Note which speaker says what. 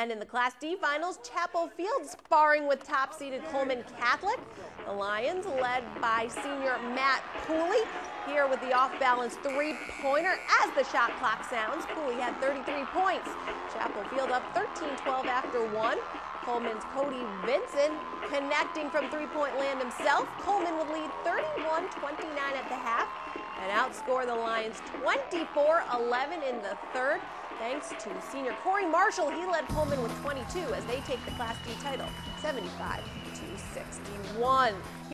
Speaker 1: And in the Class D finals, Chapel Field sparring with top-seeded Coleman Catholic. The Lions, led by senior Matt Pooley, here with the off-balance three-pointer as the shot clock sounds. Pooley had 33 points. Chapel Field up 13-12 after one. Coleman's Cody Vinson connecting from three-point land himself. Coleman would lead 31-29 at the half and outscore the Lions 24-11 in the third. Thanks to senior Corey Marshall, he led Coleman with 22 as they take the Class D title, 75 to 61.